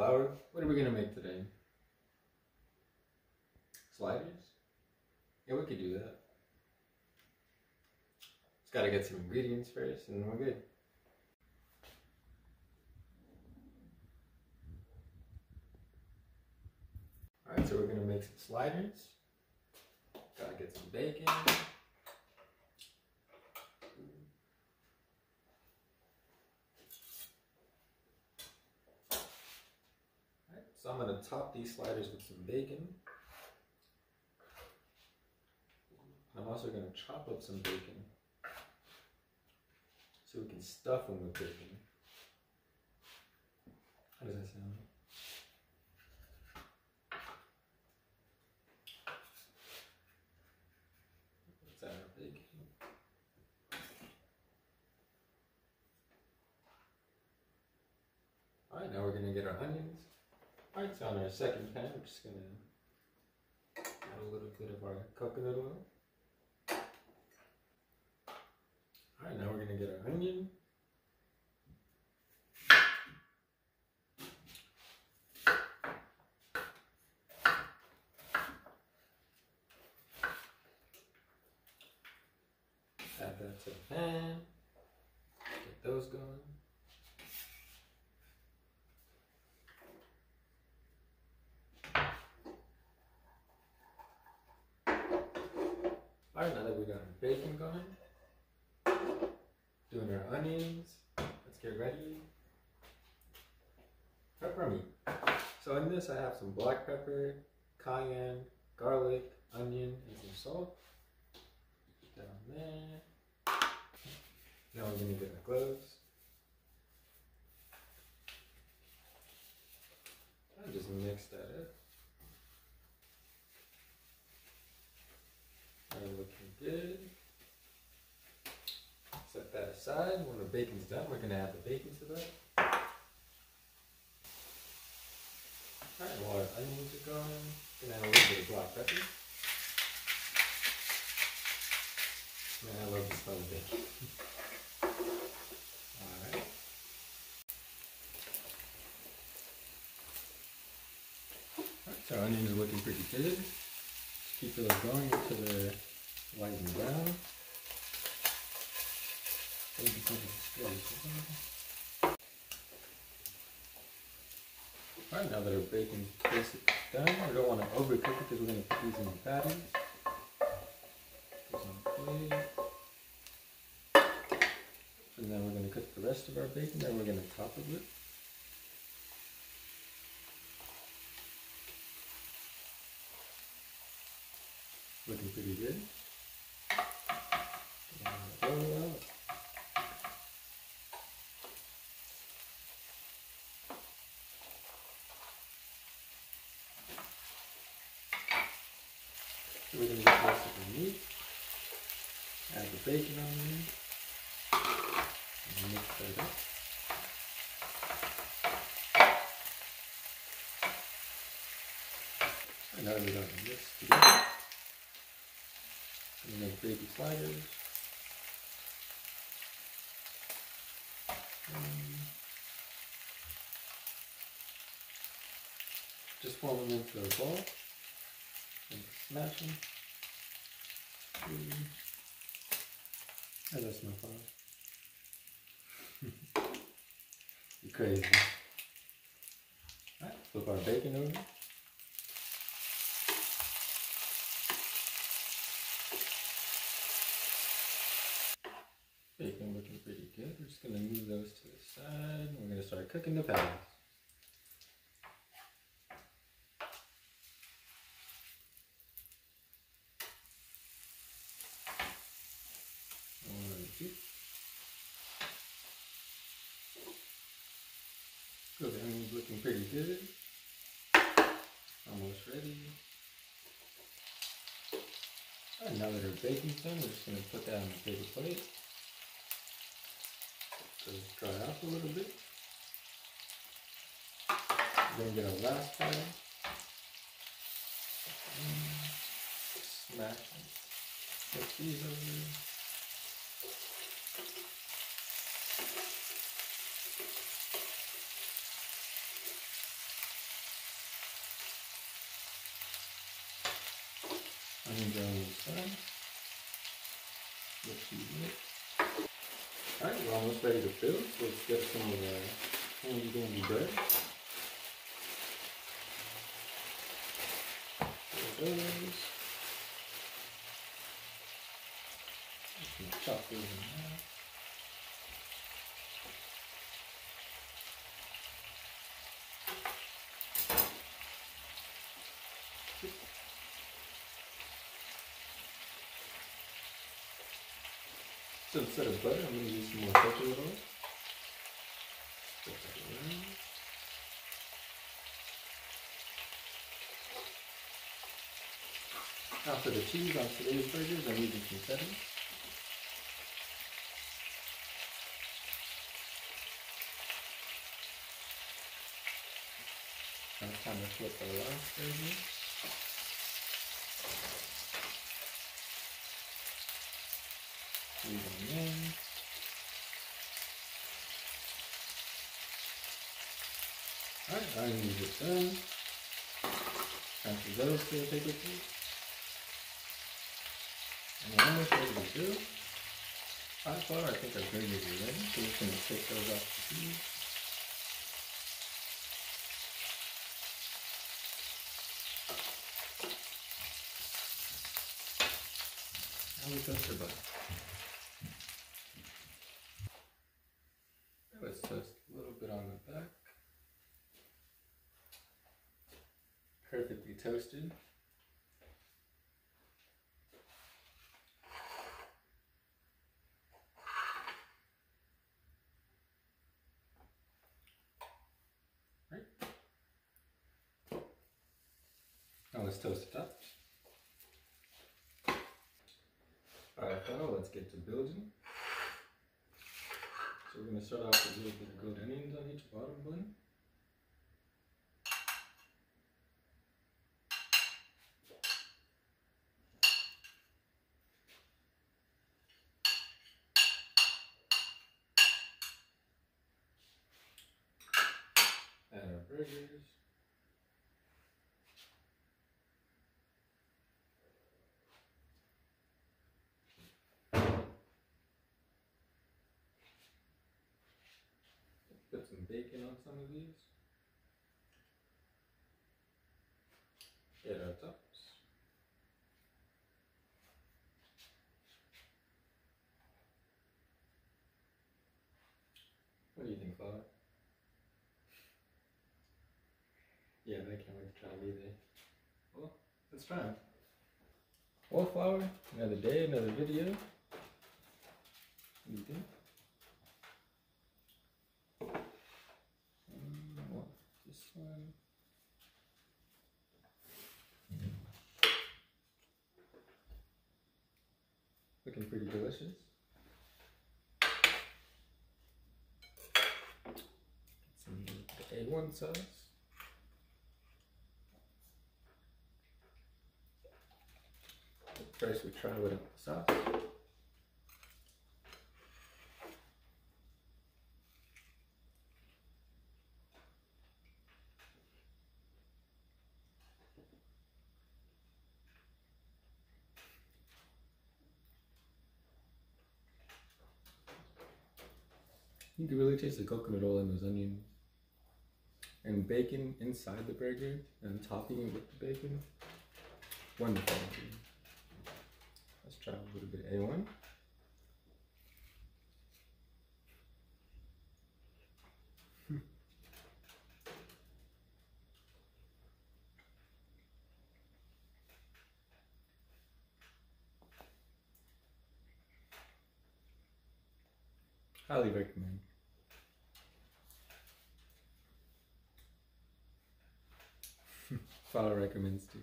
flour. What are we gonna make today? Sliders? Yeah, we could do that. Just gotta get some ingredients first and we're good. Alright, so we're gonna make some sliders. Gotta get some bacon. I'm gonna top these sliders with some bacon. I'm also gonna chop up some bacon so we can stuff them with bacon. How does that sound? That, bacon? Alright, now we're gonna get our onions. Alright, so on our second pan, we're just gonna add a little bit of our coconut oil. Alright, now we're gonna get our onion. Add that to the pan. Get those going. Alright, now that we got our bacon going, doing our onions, let's get ready. Pepper meat. So in this I have some black pepper, cayenne, garlic, onion, and some salt. Put that on there. Now we're gonna get our gloves. I just mix that up. Alright, looking good. Aside. When the bacon's done, we're gonna add the bacon to that. Alright, while our onions are going, gonna add a little bit of black pepper. Man, I love the smell of bacon. Alright. So our onions are looking pretty good. Just keep those going until they're white and brown. Alright, now that our bacon basically done, we don't want to overcook it because we're going to put these in the patties. And then we're going to cook the rest of our bacon, then we're going to top it with. Looking pretty good. We're gonna get the rest of the meat. Add the bacon on there. And mix that up. And now we're gonna mix together. Gonna make baby sliders. Just form them into a ball and smash them. Mm. Oh, that's no fun. you crazy. Alright, flip our bacon over. Bacon looking pretty good. We're just gonna move those to the side. We're gonna start cooking the patties. One, two. Good, everything's looking pretty good. Almost ready. Now that our bacon's done, we're just gonna put that on the paper plate. So dry off a little bit. Gonna get our last pile. Smash. Put these over. Onions are almost done. Let's see it. Alright, we're almost ready to fill, so let's get some uh, of the handy dandy bread. There. Chop those in half. So instead of butter, I'm going to use some more coconut oil. Put that around. Now for the cheese on today's burgers, I'm using. Now it's time to flip the last burger. Them in. Alright, I need it done. Time for those to take a seat. And we're almost ready to do. Hot flour, I think our burgers are ready, so we're just gonna take those off the heat. Now we toast our butter. Let's toast a little bit on the back. Perfectly toasted. Now let's toast it up. Alright, now let's get to building. So we're gonna start off with a little bit of grilled onions on each bottom bun. Burgers. Put some bacon on some of these. Get our tops. What do you think, Father? Yeah, I can't wait to try it either. Well, let's try it. Well, Flower, another day, another video. What do you think? Um, what, this one. Looking pretty delicious. Some the A1 sauce. First, we try without the sauce. You can really taste the coconut oil in those onions. And bacon inside the burger and topping it with the bacon. Wonderful. Try a little bit of A1. Hmm. Highly recommend. Father recommends too.